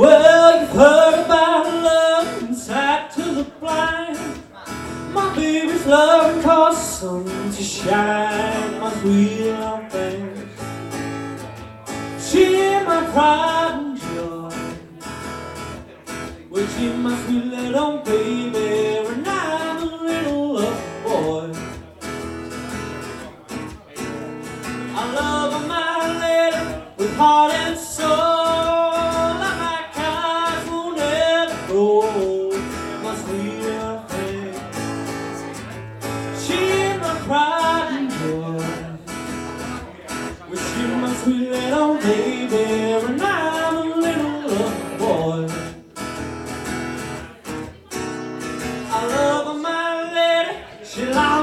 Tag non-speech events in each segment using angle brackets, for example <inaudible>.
Well, you've heard about love inside to the blind. My baby's love caused sun to shine, my sweet little thing. She my pride and joy. Well, she my sweet little lady, she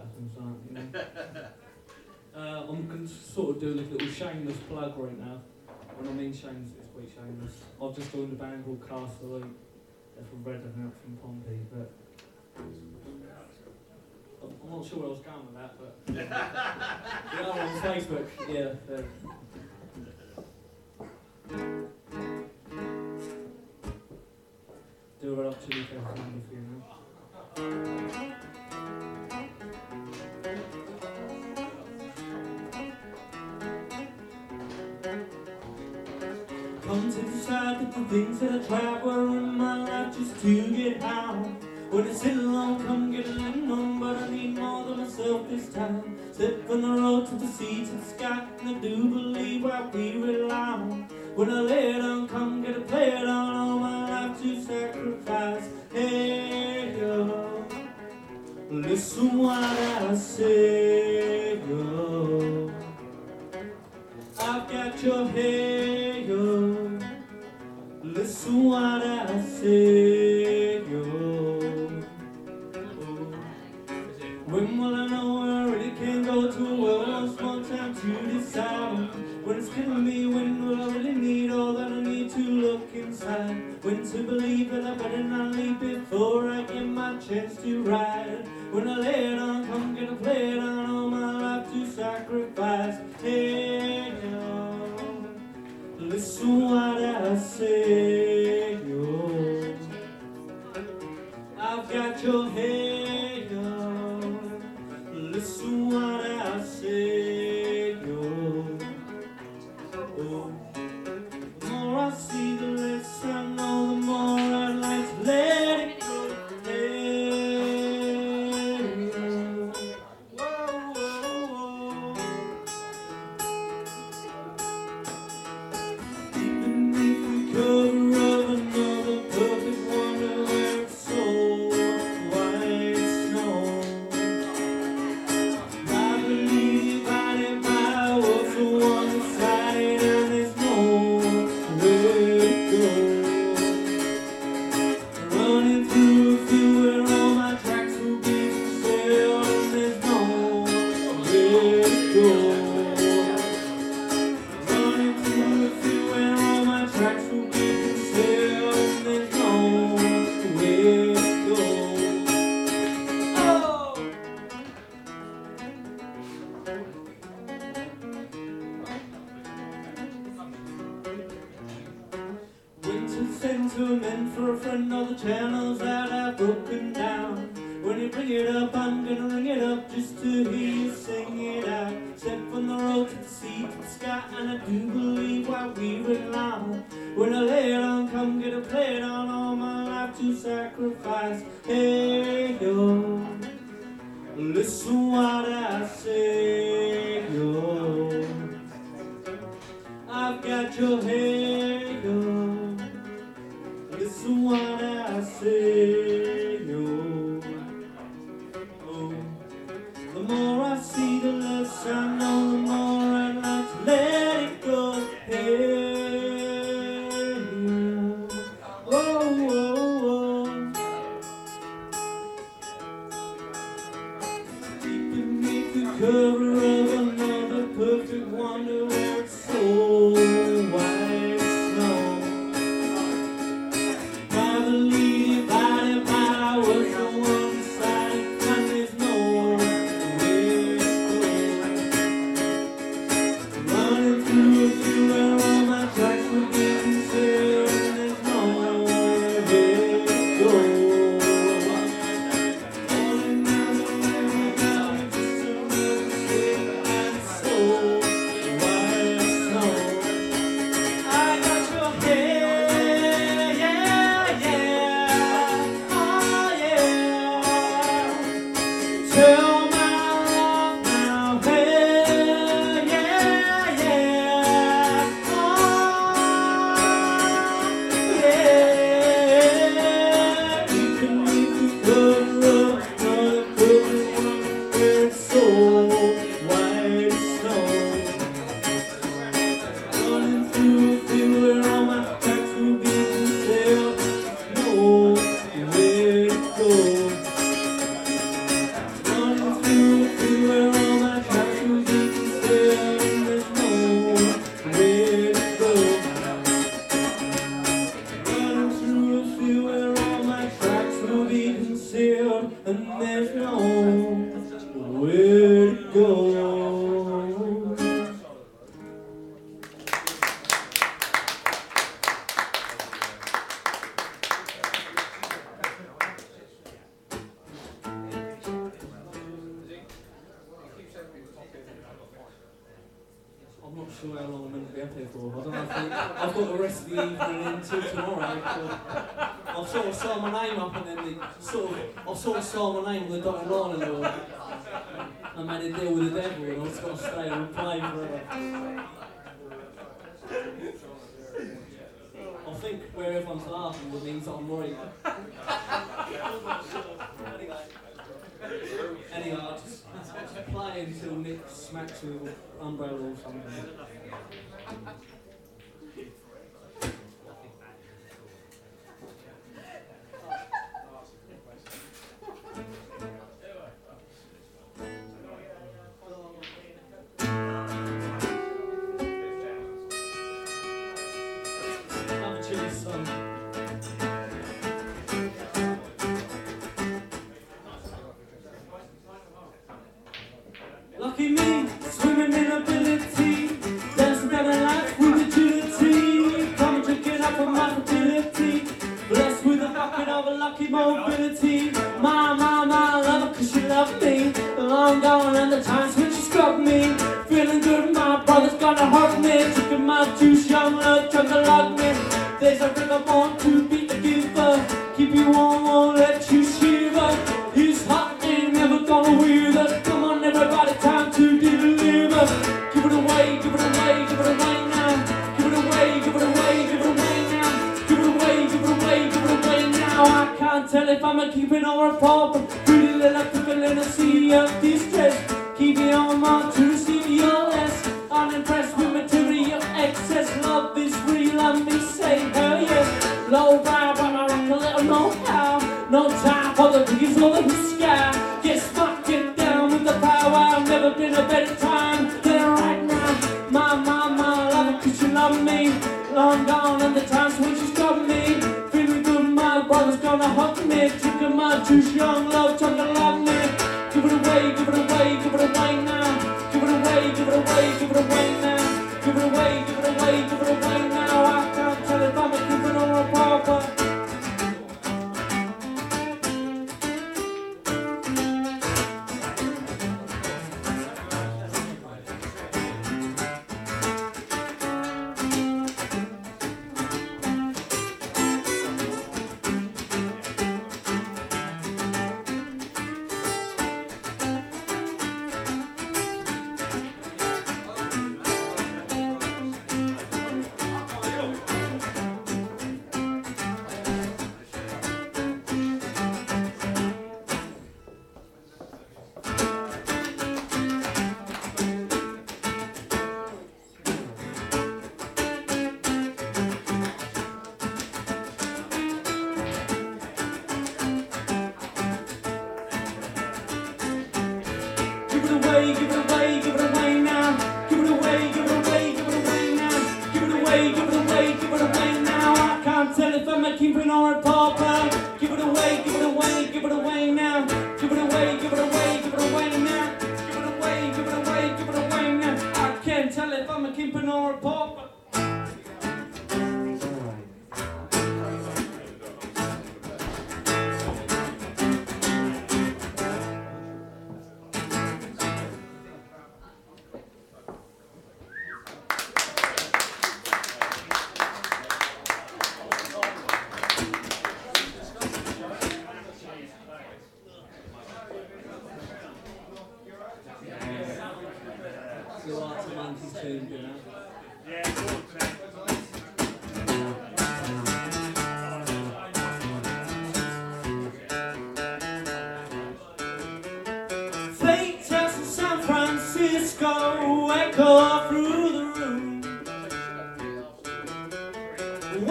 happens, don't you uh, I'm going to sort of do a little shameless plug right now. When I mean shameless, it's quite shameless. I've just joined a band called Castle Elite. They're from Reading, out from Pompey, but I'm not sure where I was going with that, but <laughs> they are on Facebook. Yeah, they're do Red Hot Chili Peppers number for you now. Things that I tried were in my life just to get high. When I sit alone, come get a little on, but I need more than myself this time. Step from the road to the sea to the sky, and I do believe what we rely on. When I lay it on, come get a play it on, sins to a meant for a friend, all the channels that I've broken down. When you bring it up, I'm gonna ring it up just to hear you sing it out. Step from the road to the sea to the sky, and I do believe while we rely love. When I lay it on, come get a play it on, all my life to sacrifice. Hey, yo, listen what I say, yo. I've got your head. cover of another perfect wonder. long for. I don't know. I've got the rest of the evening until tomorrow. I'll sort of sell my name up and then sort of, I'll sort of sell my name with the dotted line and. I made a deal with the devil and I've got to stay and play forever. I think where everyone's laughing means I'm worried. maybe till Nick smacks me with umbrella or something.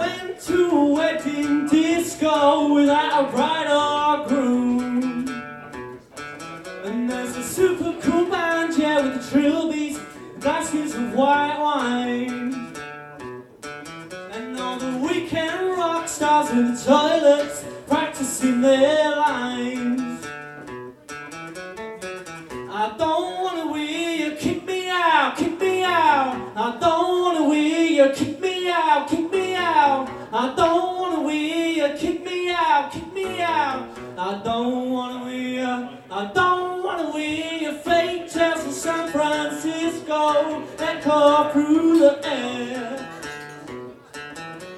Went to a wedding disco without a bride or groom. And there's a super cool band, yeah, with the trilbies, glasses of white wine. And all the weekend rock stars in the toilets Echo through the air.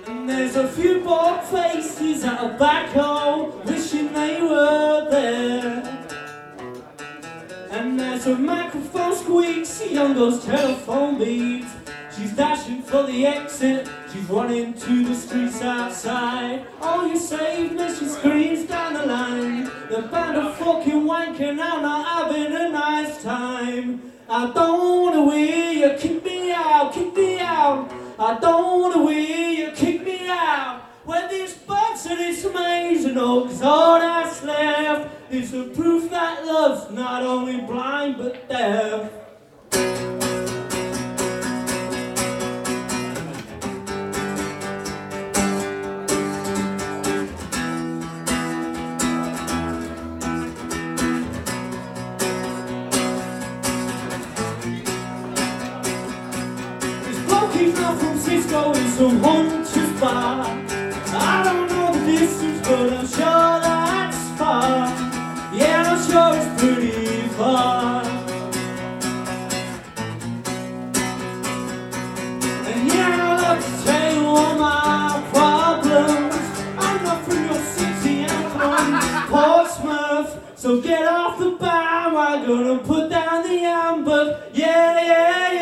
And there's a few bored faces at a back home wishing they were there. And as her microphone squeaks, a young girl's telephone beeps. She's dashing for the exit, she's running to the streets outside. Oh, you saved me, she screams down the line. The band are fucking wanking out, not having a nice time. I don't wanna hear you kick me out, kick me out. I don't wanna hear you kick me out. When this box and it's amazing, oh, cause all that's left is the proof that love's not only blind but deaf. Came out from Cisco in some hunter's bar. I don't know the distance, but I'm sure that's far. Yeah, I'm sure it's pretty far. And yeah, I love to tell you all my problems. I'm not from your city, I'm from Portsmouth. So get off the bandwagon and put down the amber. Yeah, yeah, yeah.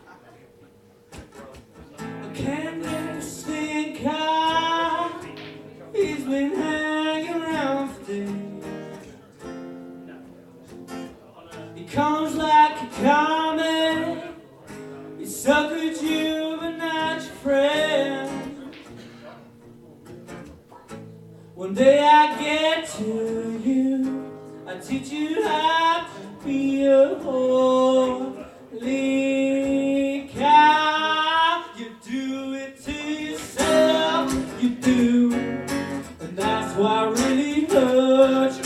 why it really hurts.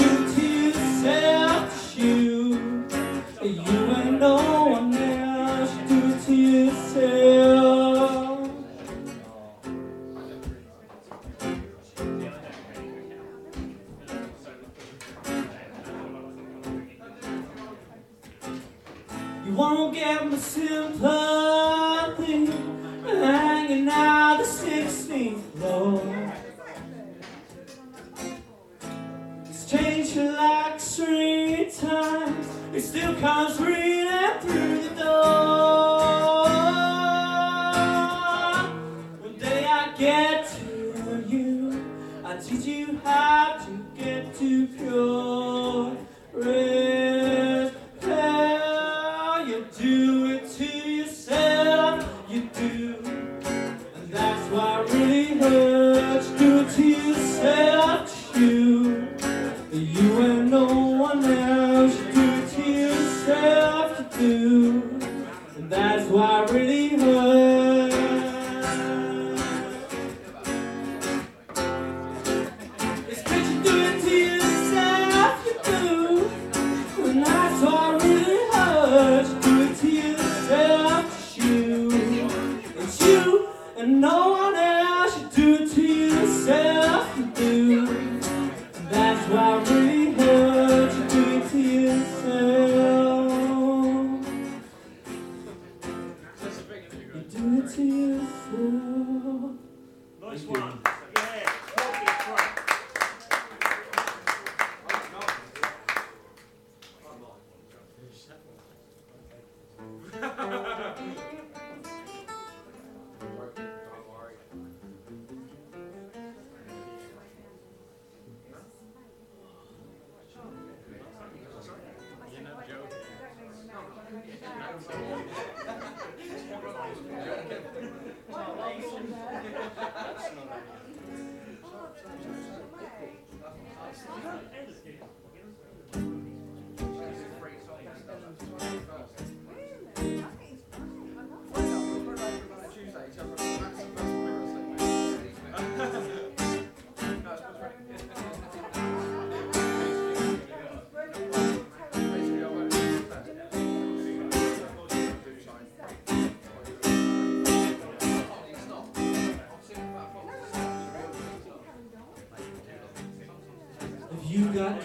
Do it to yourself, you do.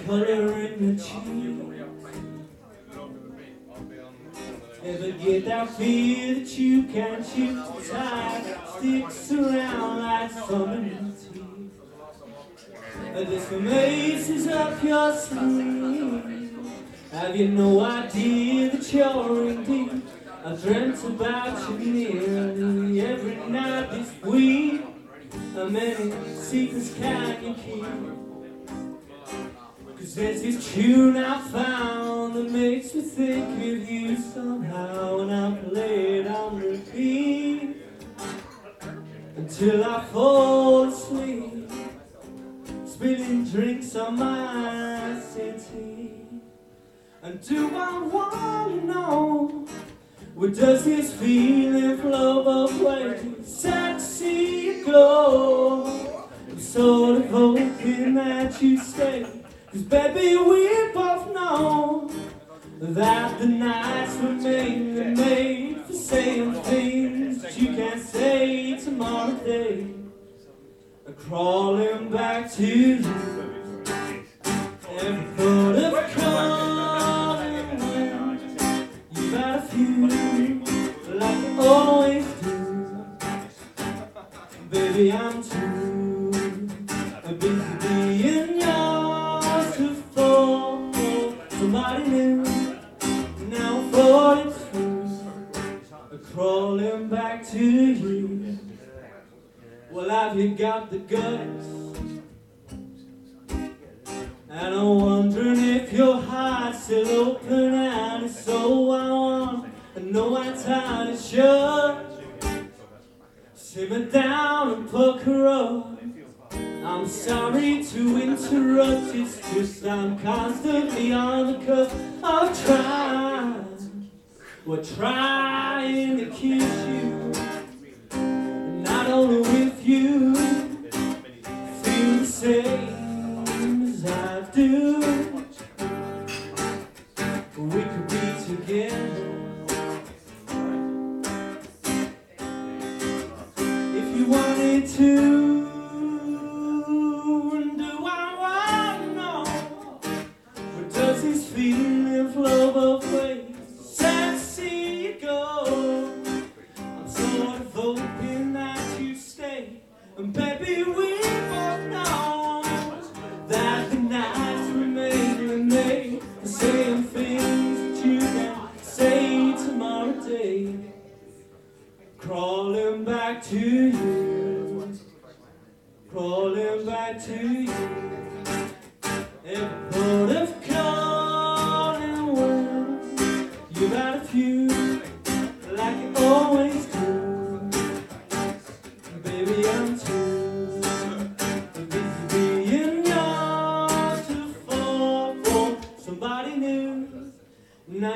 Color in the cheeks, Never get that fear that you can't shoot the tide, sticks around like summer teeth. There's some aces up your sleeve. Have you no idea that you're in deep? I dreamt about you nearly every night this week. How many secrets can you keep? Cause there's this tune I found that makes me think of you somehow And I'll play it on repeat Until I fall asleep Spilling drinks on my city And do I wanna know Where does this feeling flow both ways? To you go I'm sort of hoping that you stay Cause baby we both know That the nights were mainly made For saying things that you can't say tomorrow day. Crawling back to you. Every thought of calling You've had a few Like you always do. Baby, I'm too I'm crawling back to you. Well, have you got the guts? And I'm wondering if your heart's still open and it's so I want to know how tight it shut. Simmer down and pucker up. I'm sorry to interrupt, it's just I'm constantly on the cusp of trying. We're trying to kiss you,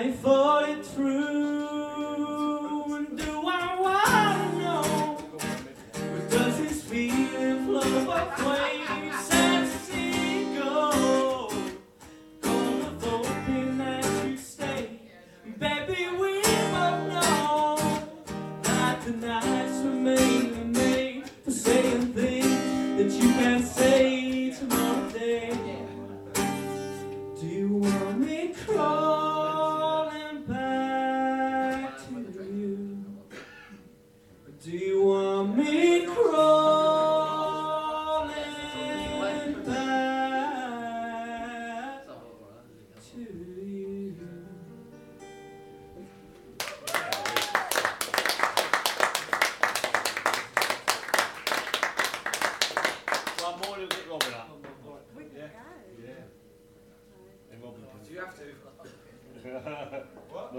You thought it through,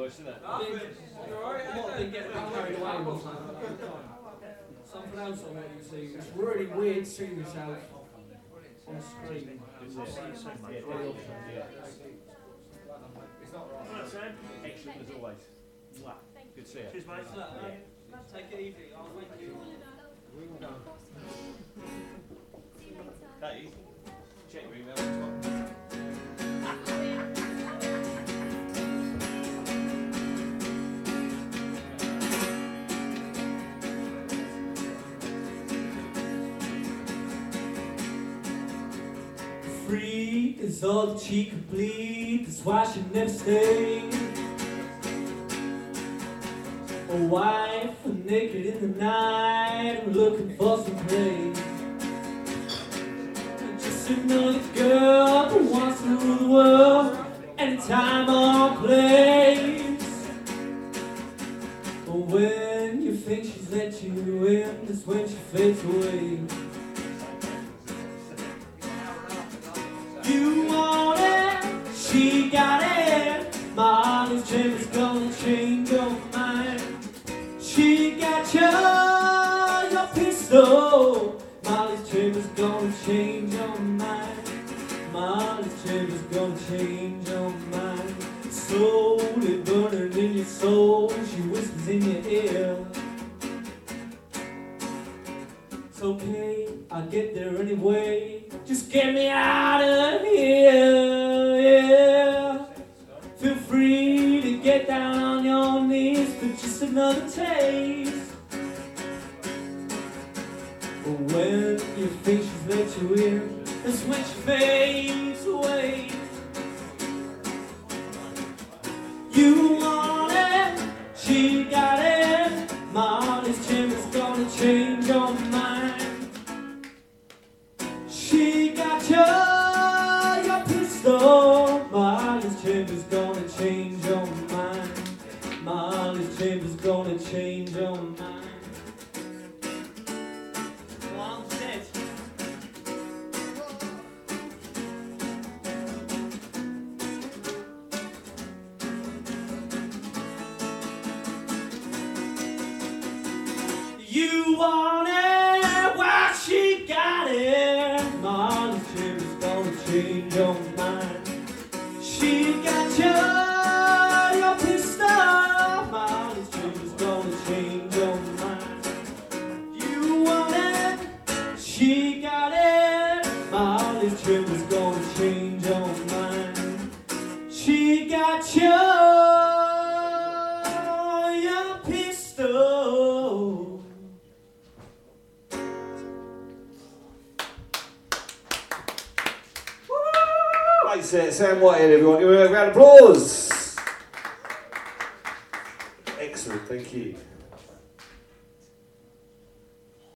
Nice, isn't it? What they get carried away with something else on what you see. It's really weird seeing yourself on screen. Good to see you soon, mate. Very often. Yeah. It's not right. Right, Excellent as always. Mwah. Good to see you. Cheers, mate. uh, Take it easy. I'll thank you. Dave, check All could bleed. That's why she never stayed. A wife, naked in the night, looking for some play. Just another girl who wants to rule the world, anytime or place. But when you think she's let you in, that's when she fades away. Got it. Molly's gym is gonna change your mind. She got your, your pistol. Molly's gym is gonna change your mind. Molly's gym is gonna change your mind. Slowly burning in your soul, she whispers in your ear. It's okay, I'll get there anyway. Just get me out of here, yeah. Just another taste. But when you think she's let you in, that's switch fades away. You you want it, well, she got it. My she is gonna change your.